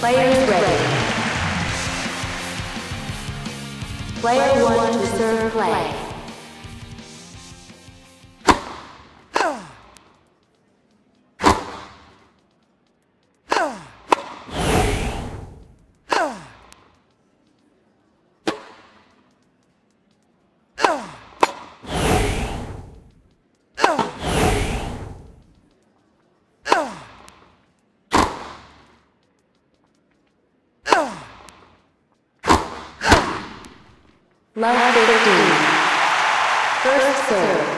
Players ready. Player one to serve play. Love 15. First serve.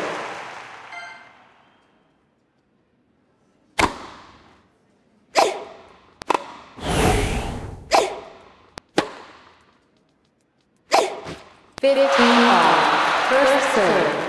Fifteen. First serve.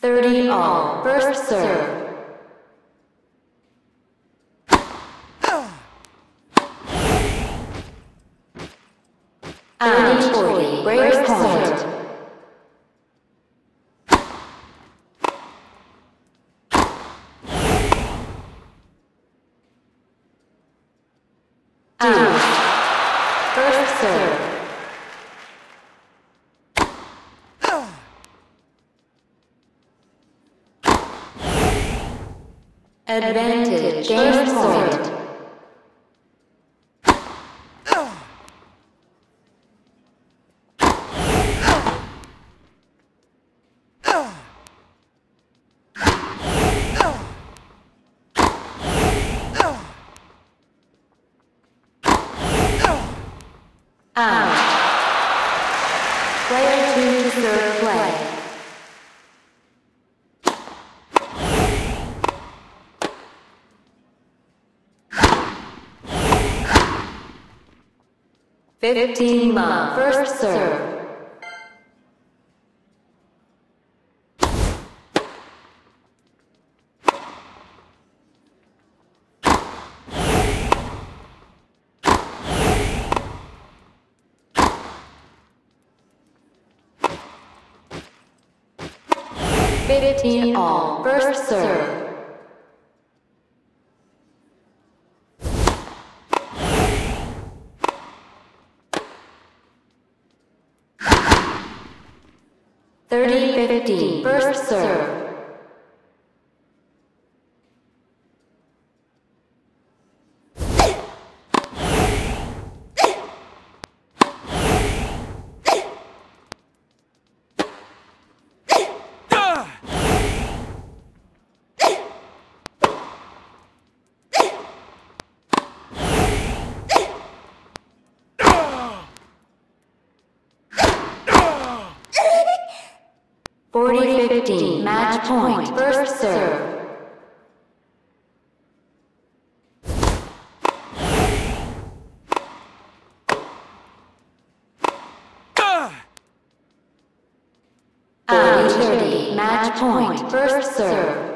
30 all, first serve. And 40, break point. Deuce, ah. first serve. Advantage. Game point. Out. Player two to 15 ma, first serve. Fifteen all, first serve. 50 serve. 40-15, match point, first serve. Ah! Match point, first serve.